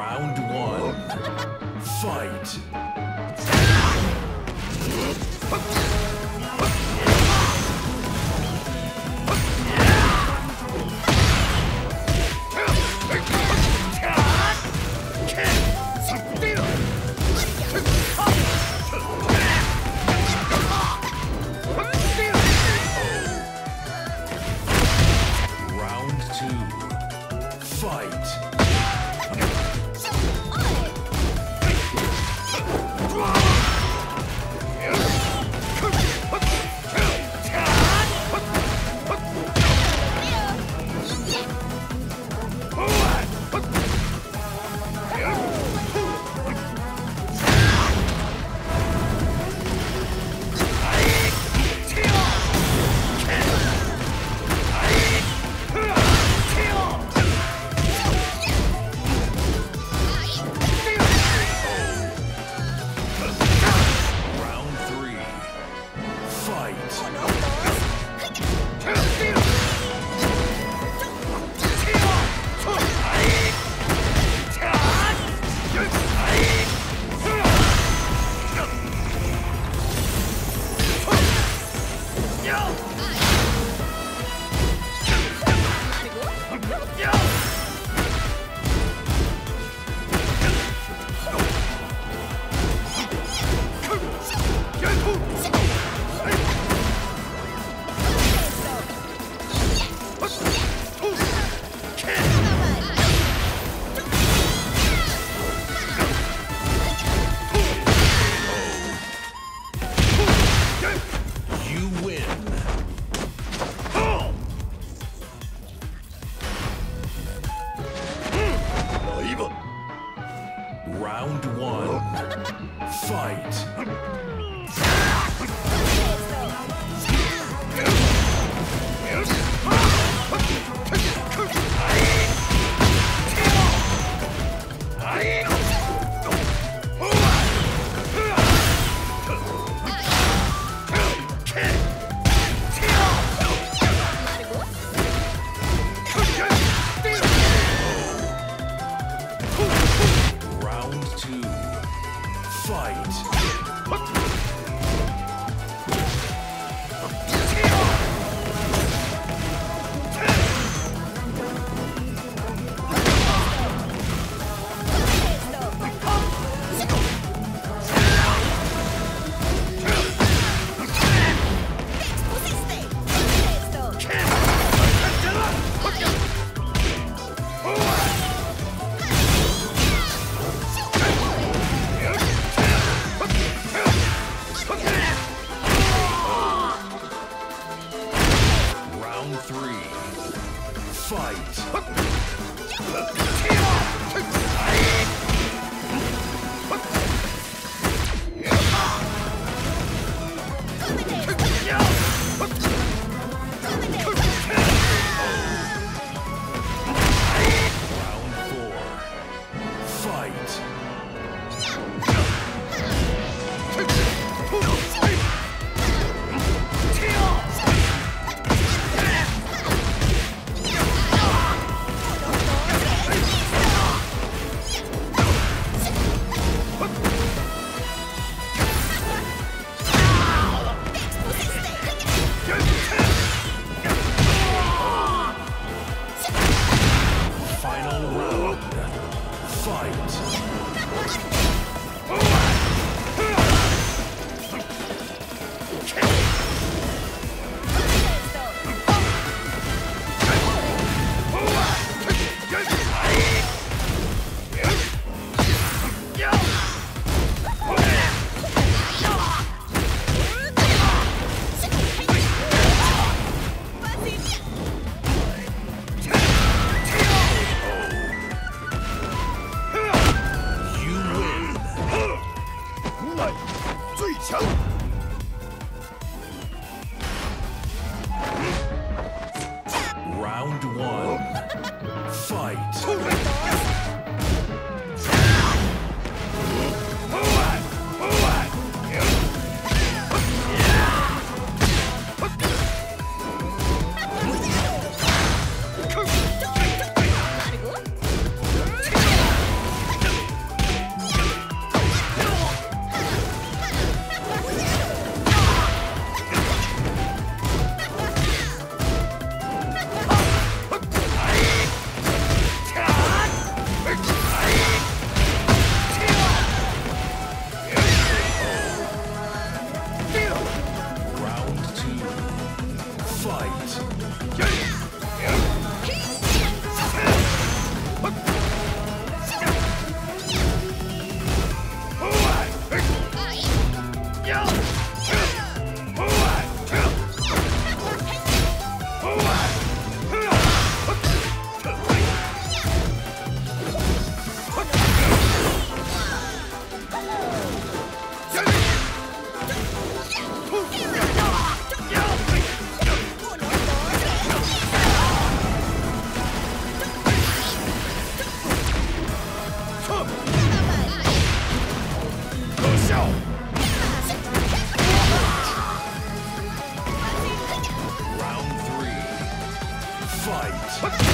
Round one. Fight. Fight. Fight. Yeah! Fight!